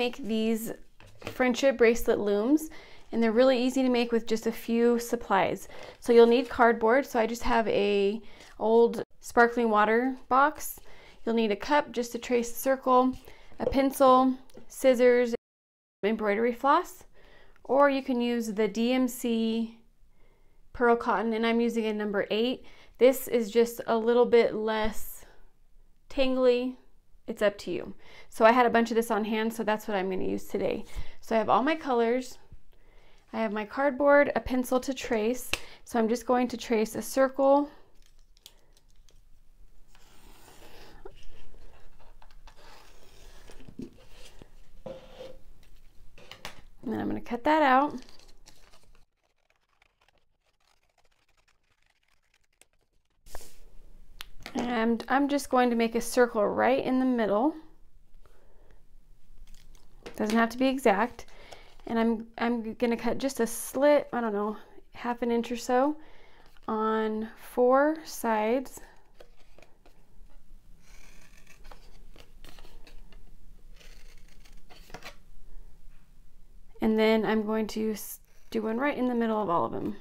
make these friendship bracelet looms and they're really easy to make with just a few supplies. So you'll need cardboard. So I just have a old sparkling water box. You'll need a cup just to trace the circle, a pencil, scissors, embroidery floss, or you can use the DMC pearl cotton and I'm using a number eight. This is just a little bit less tangly. It's up to you. So I had a bunch of this on hand, so that's what I'm going to use today. So I have all my colors. I have my cardboard, a pencil to trace. So I'm just going to trace a circle. And then I'm going to cut that out. And I'm just going to make a circle right in the middle. Doesn't have to be exact. And I'm, I'm gonna cut just a slit, I don't know, half an inch or so on four sides. And then I'm going to do one right in the middle of all of them.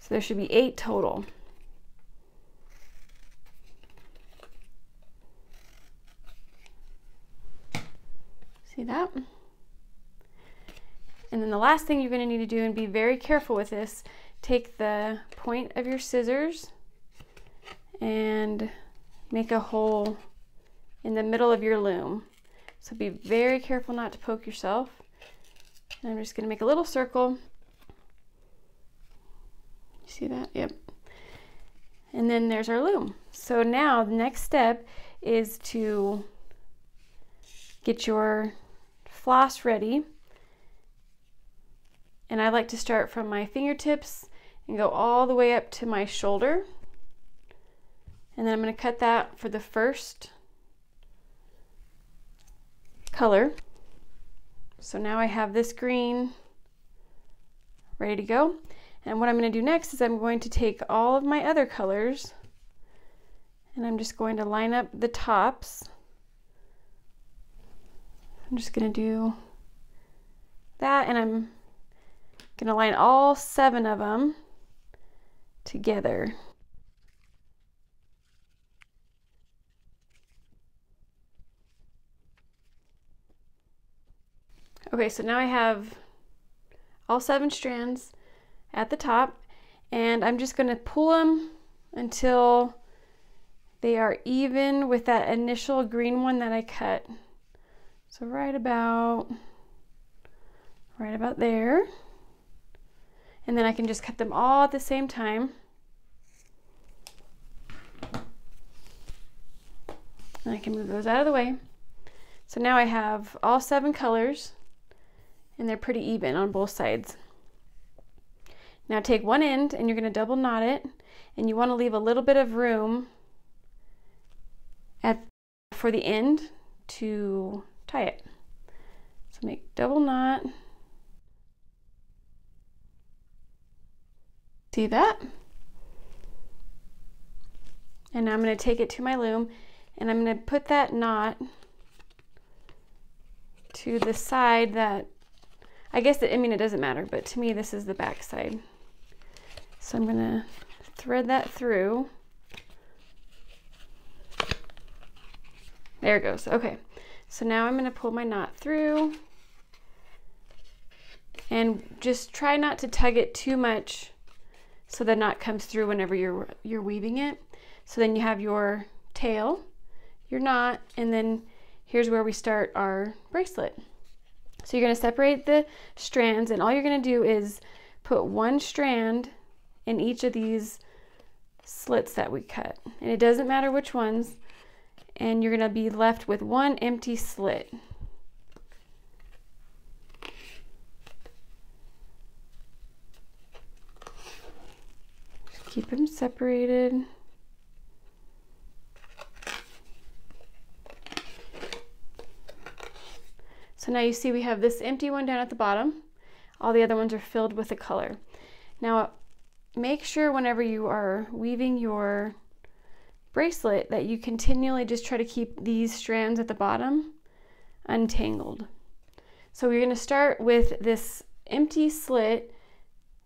So there should be eight total. See that? And then the last thing you're going to need to do and be very careful with this, take the point of your scissors and make a hole in the middle of your loom. So be very careful not to poke yourself. And I'm just going to make a little circle. You see that? Yep. And then there's our loom. So now the next step is to get your floss ready. And I like to start from my fingertips and go all the way up to my shoulder. And then I'm going to cut that for the first color. So now I have this green ready to go. And what I'm going to do next is I'm going to take all of my other colors and I'm just going to line up the tops I'm just gonna do that and I'm gonna line all seven of them together. Okay, so now I have all seven strands at the top and I'm just gonna pull them until they are even with that initial green one that I cut. So right about, right about there. And then I can just cut them all at the same time. And I can move those out of the way. So now I have all seven colors and they're pretty even on both sides. Now take one end and you're going to double knot it and you want to leave a little bit of room at for the end to tie it. So make double knot. See that? And I'm going to take it to my loom and I'm going to put that knot to the side that, I guess, I mean, it doesn't matter, but to me, this is the back side. So I'm going to thread that through. There it goes. Okay. So now I'm going to pull my knot through and just try not to tug it too much so the knot comes through whenever you're you're weaving it. So then you have your tail, your knot, and then here's where we start our bracelet. So you're going to separate the strands and all you're going to do is put one strand in each of these slits that we cut. And it doesn't matter which ones and you're going to be left with one empty slit. Just keep them separated. So now you see we have this empty one down at the bottom. All the other ones are filled with a color. Now make sure whenever you are weaving your bracelet that you continually just try to keep these strands at the bottom untangled. So we're going to start with this empty slit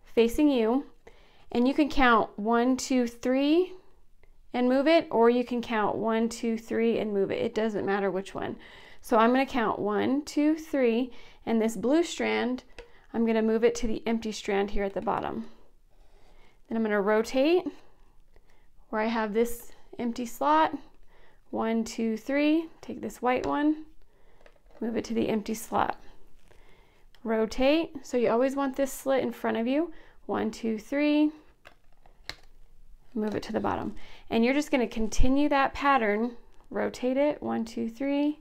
facing you, and you can count one, two, three, and move it, or you can count one, two, three, and move it. It doesn't matter which one. So I'm going to count one, two, three, and this blue strand, I'm going to move it to the empty strand here at the bottom. Then I'm going to rotate where I have this empty slot. One, two, three. Take this white one, move it to the empty slot. Rotate. So you always want this slit in front of you. One, two, three. Move it to the bottom. And you're just going to continue that pattern. Rotate it. One, two, three.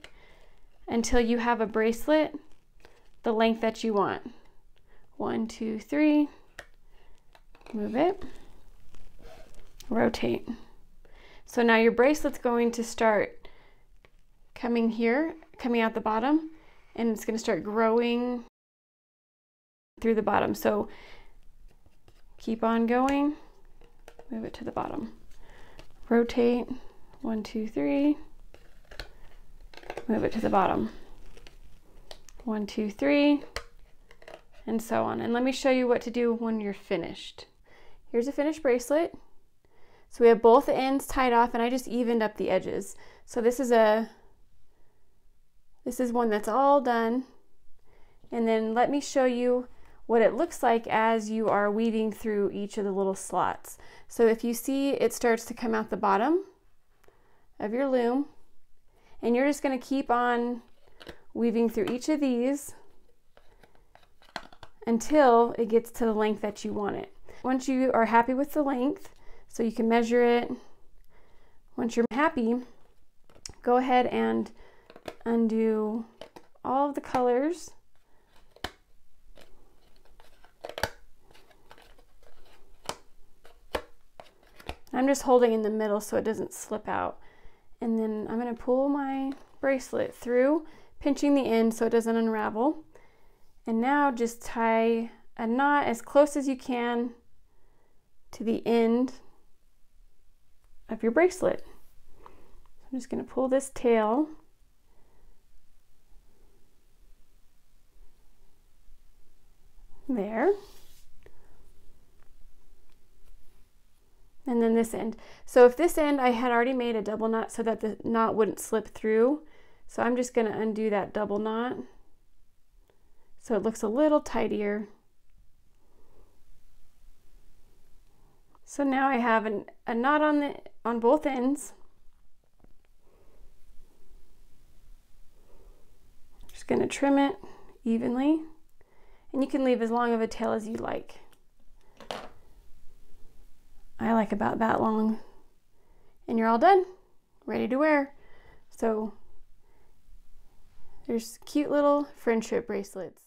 Until you have a bracelet the length that you want. One, two, three. Move it. Rotate. So now your bracelet's going to start coming here, coming out the bottom, and it's going to start growing through the bottom. So keep on going, move it to the bottom. Rotate, one, two, three, move it to the bottom. One, two, three, and so on. And let me show you what to do when you're finished. Here's a finished bracelet. So we have both ends tied off and I just evened up the edges. So this is a, this is one that's all done. And then let me show you what it looks like as you are weaving through each of the little slots. So if you see it starts to come out the bottom of your loom and you're just going to keep on weaving through each of these until it gets to the length that you want it. Once you are happy with the length, so you can measure it, once you're happy, go ahead and undo all of the colors I'm just holding in the middle so it doesn't slip out. And then I'm going to pull my bracelet through, pinching the end so it doesn't unravel. And now just tie a knot as close as you can to the end of your bracelet. I'm just going to pull this tail there. and then this end. So if this end I had already made a double knot so that the knot wouldn't slip through, so I'm just going to undo that double knot so it looks a little tidier. So now I have an, a knot on the on both ends. Just going to trim it evenly and you can leave as long of a tail as you like. I like about that long. And you're all done, ready to wear. So there's cute little friendship bracelets.